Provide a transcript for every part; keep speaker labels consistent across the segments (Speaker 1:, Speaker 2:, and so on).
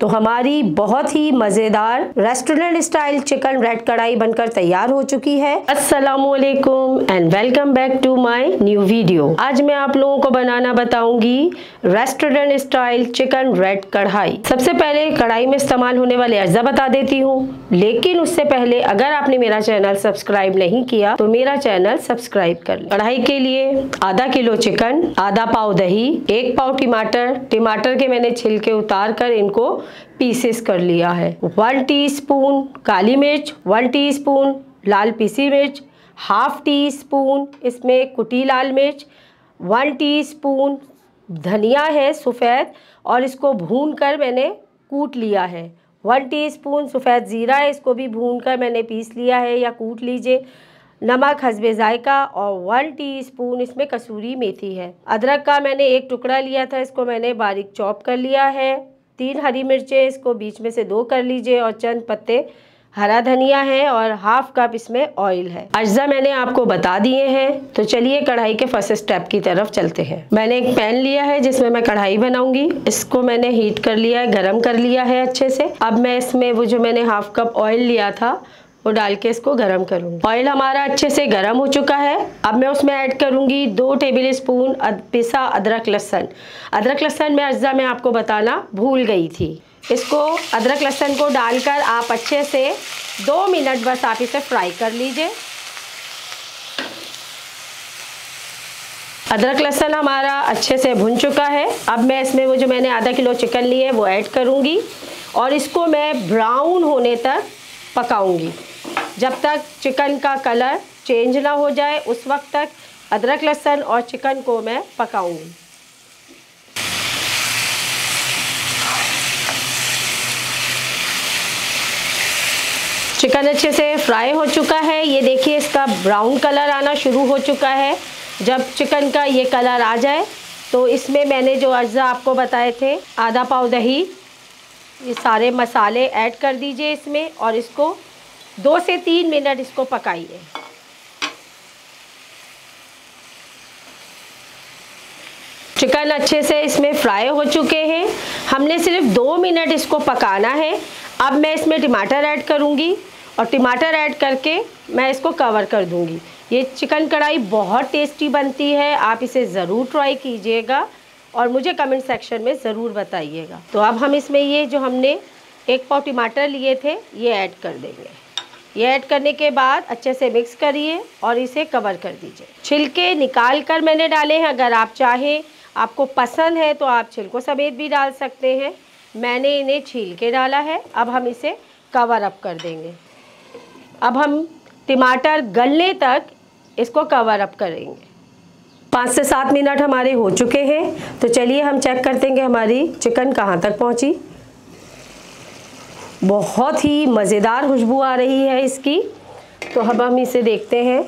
Speaker 1: तो हमारी बहुत ही मज़ेदार रेस्टोरेंट स्टाइल चिकन रेड कढ़ाई बनकर तैयार हो चुकी है। अस्सलाम वालेकुम and welcome back to my new video आज मैं आप लोगों को बनाना बताऊँगी रेस्टोरेंट स्टाइल चिकन रेड कढ़ाई। सबसे पहले कढ़ाई में इस्तेमाल होने वाले अज्जा बता देती हूँ। लेकिन उससे पहले अगर आपने मेरा चैनल सब्सक्राइब नहीं किया तो मेरा चैनल सब्सक्राइब कर कढ़ाई के लिए आधा किलो चिकन आधा पाव दही, एक पाव टमाटर। टमाटर के मैंने छिलके उतार कर इनको पीसेस कर लिया है। वन टीस्पून काली मिर्च वन टीस्पून लाल पीसी मिर्च हाफ़ टी स्पून इसमें कुटी लाल मिर्च वन टीस्पून धनिया है सफ़ेद और इसको भून कर मैंने कूट लिया है। वन टीस्पून सफ़ेद ज़ीरा है, इसको भी भून कर मैंने पीस लिया है या कूट लीजिए। नमक, हसबे ज़ायका और वन टीस्पून इसमें कसूरी मेथी है। अदरक का मैंने एक टुकड़ा लिया था, इसको मैंने बारीक चॉप कर लिया है। तीन हरी मिर्चें इसको बीच में से दो कर लीजिए और चंद पत्ते हरा धनिया है और हाफ़ कप इसमें ऑयल है। अज्जा मैंने आपको बता दिए हैं तो चलिए कढ़ाई के फ़र्स्ट स्टेप की तरफ़ चलते हैं। मैंने एक पैन लिया है जिसमें मैं कढ़ाई बनाऊँगी। इसको मैंने हीट कर लिया है, गर्म कर लिया है अच्छे से। अब मैं इसमें वो जो मैंने हाफ़ कप ऑयल लिया था वो डाल के इसको गरम करूँगी। ऑयल हमारा अच्छे से गरम हो चुका है। अब मैं उसमें ऐड करूँगी दो टेबल स्पून अद, पिसा अदरक लहसन। अदरक लहसन में अज्जा मैं आपको बताना भूल गई थी। इसको अदरक लहसन को डालकर आप अच्छे से दो मिनट बस आप इसे फ्राई कर लीजिए। अदरक लहसन हमारा अच्छे से भुन चुका है। अब मैं इसमें वो जो मैंने आधा किलो चिकन लिए वो ऐड करूँगी। और इसको मैं ब्राउन होने तक पकाऊँगी। जब तक चिकन का कलर चेंज ना हो जाए, उस वक्त तक अदरक, लहसन और चिकन को मैं पकाऊँगी। चिकन अच्छे से फ्राई हो चुका है। ये देखिए, इसका ब्राउन कलर आना शुरू हो चुका है। जब चिकन का ये कलर आ जाए तो इसमें मैंने जो अज्जा आपको बताए थे, आधा पाव दही, ये सारे मसाले ऐड कर दीजिए इसमें और इसको दो से तीन मिनट इसको पकाइए। चिकन अच्छे से इसमें फ्राई हो चुके हैं। हमने सिर्फ़ दो मिनट इसको पकाना है। अब मैं इसमें टमाटर ऐड करूँगी और टमाटर ऐड करके मैं इसको कवर कर दूँगी। ये चिकन कढ़ाई बहुत टेस्टी बनती है। आप इसे ज़रूर ट्राई कीजिएगा और मुझे कमेंट सेक्शन में ज़रूर बताइएगा। तो अब हम इसमें ये जो हमने एक पाव टमाटर लिए थे, ये ऐड कर देंगे। ये ऐड करने के बाद अच्छे से मिक्स करिए और इसे कवर कर दीजिए। छिलके निकाल कर मैंने डाले हैं। अगर आप चाहें, आपको पसंद है तो आप छिलको समेत भी डाल सकते हैं। मैंने इन्हें छील के डाला है। अब हम इसे कवर अप कर देंगे। अब हम टमाटर गलने तक इसको कवर अप करेंगे। पाँच से सात मिनट हमारे हो चुके हैं। तो चलिए हम चेक करते हैं कि हमारी चिकन कहाँ तक पहुँची। बहुत ही मज़ेदार खुशबू आ रही है इसकी। तो अब हम इसे देखते हैं।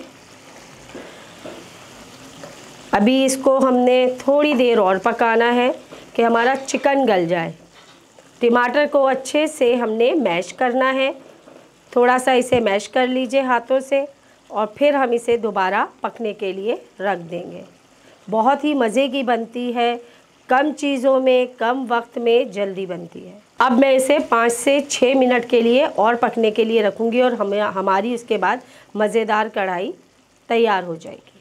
Speaker 1: अभी इसको हमने थोड़ी देर और पकाना है कि हमारा चिकन गल जाए। टमाटर को अच्छे से हमने मैश करना है। थोड़ा सा इसे मैश कर लीजिए हाथों से और फिर हम इसे दोबारा पकने के लिए रख देंगे। बहुत ही मज़े की बनती है। कम चीज़ों में, कम वक्त में जल्दी बनती है। अब मैं इसे पाँच से छः मिनट के लिए और पकने के लिए रखूँगी और हमें, हमारी इसके बाद मज़ेदार कढ़ाई तैयार हो जाएगी।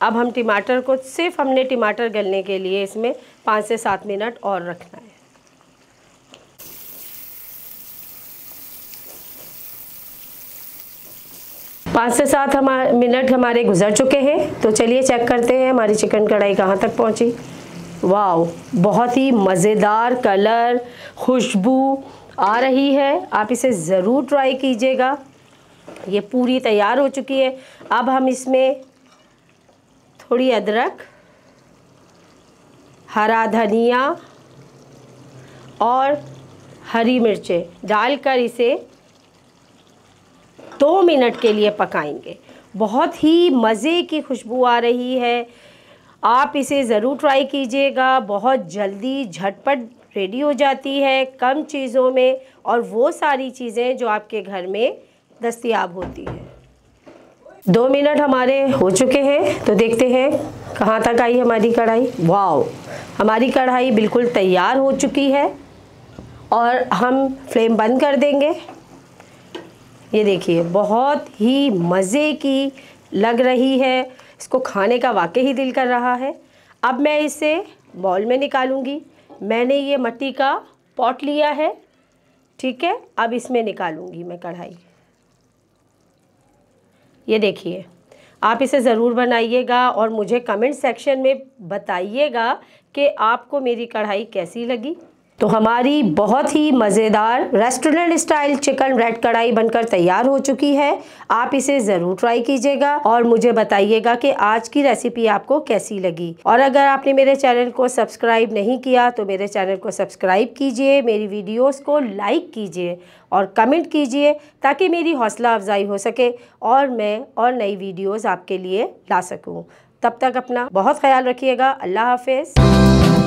Speaker 1: अब हम टमाटर को, सिर्फ़ हमने टमाटर गलने के लिए इसमें पाँच से सात मिनट और रखना है। पाँच से सात हमारे मिनट हमारे गुजर चुके हैं तो चलिए चेक करते हैं हमारी चिकन कढ़ाई कहाँ तक पहुँची। वाओ, बहुत ही मज़ेदार कलर, खुशबू आ रही है। आप इसे ज़रूर ट्राई कीजिएगा। ये पूरी तैयार हो चुकी है। अब हम इसमें थोड़ी अदरक, हरा धनिया और हरी मिर्चें डालकर इसे दो मिनट के लिए पकाएँगे। बहुत ही मज़े की खुशबू आ रही है। आप इसे ज़रूर ट्राई कीजिएगा। बहुत जल्दी झटपट रेडी हो जाती है कम चीज़ों में और वो सारी चीज़ें जो आपके घर में दस्तियाब होती हैं। दो मिनट हमारे हो चुके हैं तो देखते हैं कहाँ तक आई हमारी कढ़ाई। वाओ, हमारी कढ़ाई बिल्कुल तैयार हो चुकी है और हम फ्लेम बंद कर देंगे। ये देखिए, बहुत ही मज़े की लग रही है। इसको खाने का वाकई ही दिल कर रहा है। अब मैं इसे बॉल में निकालूँगी। मैंने ये मट्टी का पॉट लिया है, ठीक है? अब इसमें निकालूँगी मैं कढ़ाई। ये देखिए, आप इसे ज़रूर बनाइएगा और मुझे कमेंट सेक्शन में बताइएगा कि आपको मेरी कढ़ाई कैसी लगी। तो हमारी बहुत ही मज़ेदार रेस्टोरेंट स्टाइल चिकन रेड कढ़ाई बनकर तैयार हो चुकी है। आप इसे ज़रूर ट्राई कीजिएगा और मुझे बताइएगा कि आज की रेसिपी आपको कैसी लगी। और अगर आपने मेरे चैनल को सब्सक्राइब नहीं किया तो मेरे चैनल को सब्सक्राइब कीजिए, मेरी वीडियोस को लाइक कीजिए और कमेंट कीजिए ताकि मेरी हौसला अफजाई हो सके और मैं और नई वीडियोज़ आपके लिए ला सकूँ। तब तक अपना बहुत ख्याल रखिएगा। अल्लाह हाफिज़।